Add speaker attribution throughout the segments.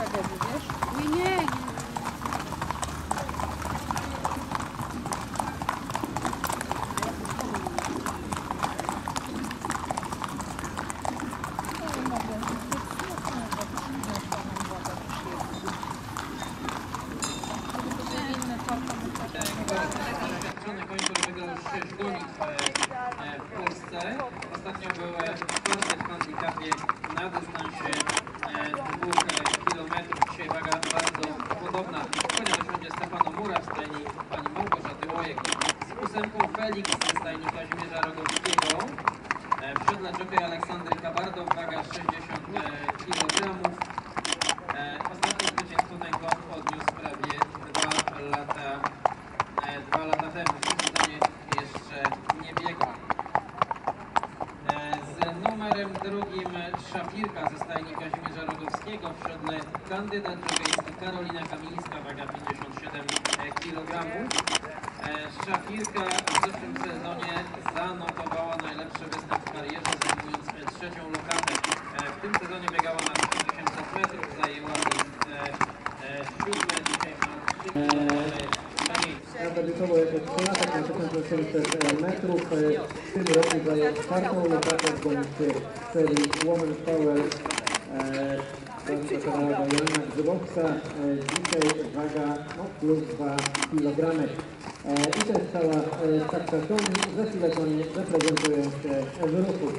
Speaker 1: tragedii, wiesz? Nie, nie, nie. E, w Polsce ostatnio były E, siodle jockey Aleksandry Kabardow, waga 60 kg. E, Ostatnie zwycięstwo ten odniósł prawie dwa lata, e, dwa lata temu. W tym sezonie jeszcze nie biegł. E, Z numerem drugim Szafirka ze stajni Kazimierza Rogowskiego w siodle kandydat jockeyski Karolina Kamińska, waga 57 kg. Szafirka w zeszłym sezonie zanotowała trzecią lokatę. E, W tym sezonie biegała na 1800 metrów, zajęła miejsce e, siódme, dzisiaj ma 3 km miejsce.
Speaker 2: Zadebiutował jako trzylatek na 1800 metrów. W tym roku zajął czwartą lokatę w serii Woman Power. Zaangażowała Joanna Grzybowska. E, Dzisiaj waga no, plus 2 kg. I to jest cała e, koni. Za chwilę konie zaprezentują się w ruchu.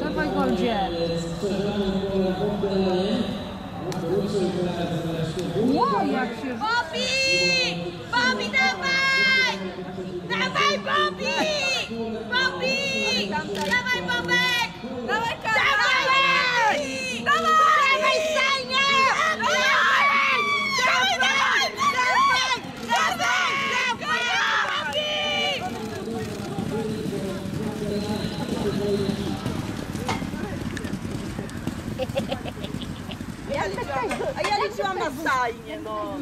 Speaker 3: Dawaj Goldzie. Ło, jak się...
Speaker 4: Bobby! Bobby, dawaj! Dawaj, Bobby! Bobby! Dawaj, Bobek! Dawaj, Dawaj! Dawaj! Dawaj, stajnie! Dawaj! Dawaj, dawaj! Dawaj! Dawaj! Dawaj! Bobby!
Speaker 5: A ja liczyłam na stajnie, no.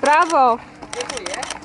Speaker 3: Brawo!
Speaker 5: Dziękuję.